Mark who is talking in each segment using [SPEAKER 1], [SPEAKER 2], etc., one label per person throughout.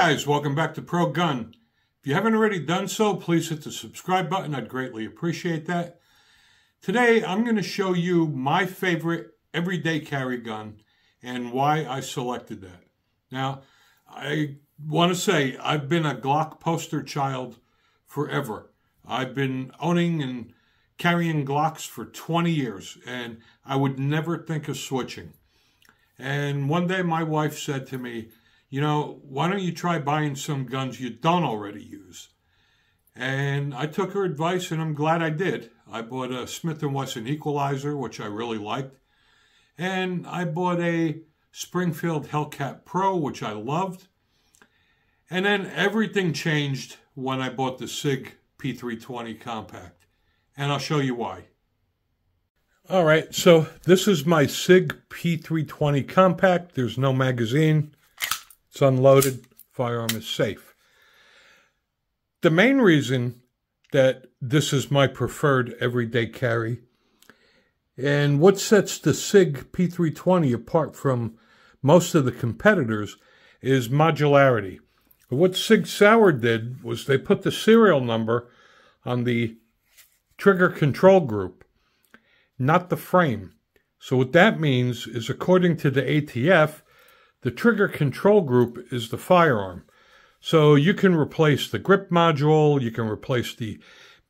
[SPEAKER 1] guys, welcome back to Pro Gun. If you haven't already done so, please hit the subscribe button. I'd greatly appreciate that. Today, I'm going to show you my favorite everyday carry gun and why I selected that. Now, I want to say I've been a Glock poster child forever. I've been owning and carrying Glocks for 20 years, and I would never think of switching. And one day my wife said to me, you know, why don't you try buying some guns you don't already use? And I took her advice, and I'm glad I did. I bought a Smith & Wesson Equalizer, which I really liked, and I bought a Springfield Hellcat Pro, which I loved. And then everything changed when I bought the SIG P320 Compact, and I'll show you why. All right, so this is my SIG P320 Compact. There's no magazine. It's unloaded. Firearm is safe. The main reason that this is my preferred everyday carry and what sets the SIG P320 apart from most of the competitors is modularity. What Sig Sauer did was they put the serial number on the trigger control group, not the frame. So what that means is according to the ATF, the trigger control group is the firearm. So you can replace the grip module, you can replace the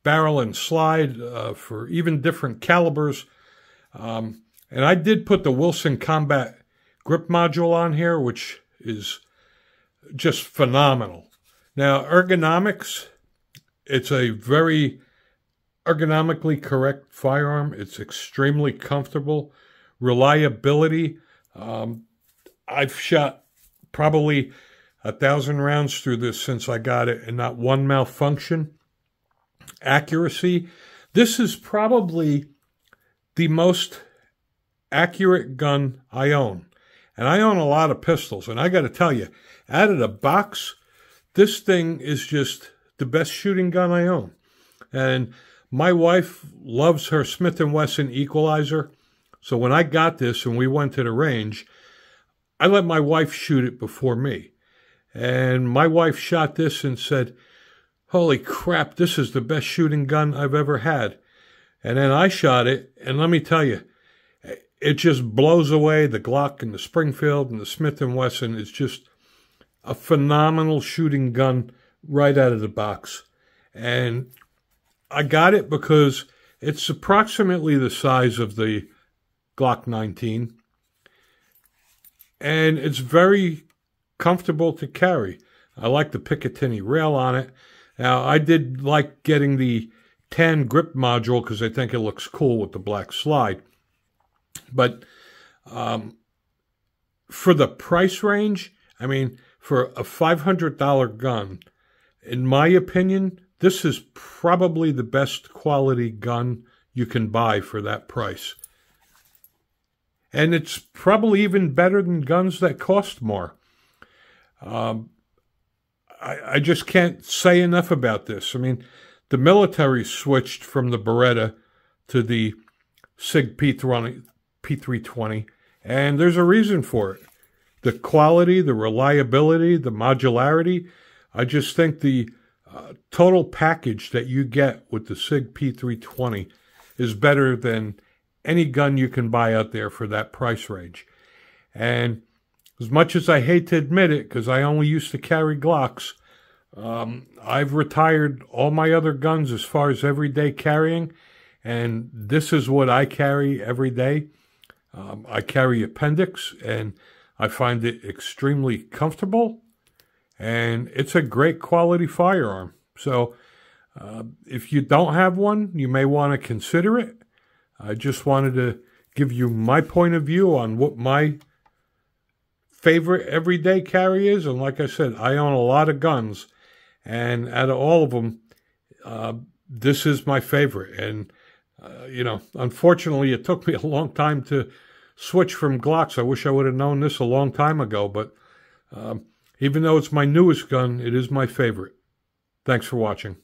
[SPEAKER 1] barrel and slide uh, for even different calibers. Um, and I did put the Wilson Combat grip module on here, which is just phenomenal. Now, ergonomics, it's a very ergonomically correct firearm. It's extremely comfortable. Reliability, um, I've shot probably a thousand rounds through this since I got it and not one malfunction. Accuracy. This is probably the most accurate gun I own. And I own a lot of pistols. And I got to tell you, out of the box, this thing is just the best shooting gun I own. And my wife loves her Smith & Wesson Equalizer. So when I got this and we went to the range, I let my wife shoot it before me. And my wife shot this and said, Holy crap, this is the best shooting gun I've ever had. And then I shot it, and let me tell you, it just blows away the Glock and the Springfield and the Smith & Wesson. It's just a phenomenal shooting gun right out of the box. And I got it because it's approximately the size of the Glock 19 and it's very comfortable to carry. I like the Picatinny rail on it. Now, I did like getting the tan grip module because I think it looks cool with the black slide. But um, for the price range, I mean, for a $500 gun, in my opinion, this is probably the best quality gun you can buy for that price. And it's probably even better than guns that cost more. Um, I, I just can't say enough about this. I mean, the military switched from the Beretta to the SIG P320, P320, and there's a reason for it. The quality, the reliability, the modularity. I just think the uh, total package that you get with the SIG P320 is better than any gun you can buy out there for that price range. And as much as I hate to admit it, because I only used to carry Glocks, um, I've retired all my other guns as far as everyday carrying, and this is what I carry every day. Um, I carry Appendix, and I find it extremely comfortable, and it's a great quality firearm. So, uh, if you don't have one, you may want to consider it. I just wanted to give you my point of view on what my favorite everyday carry is. And like I said, I own a lot of guns, and out of all of them, uh, this is my favorite. And, uh, you know, unfortunately, it took me a long time to switch from Glocks. I wish I would have known this a long time ago, but um, even though it's my newest gun, it is my favorite. Thanks for watching.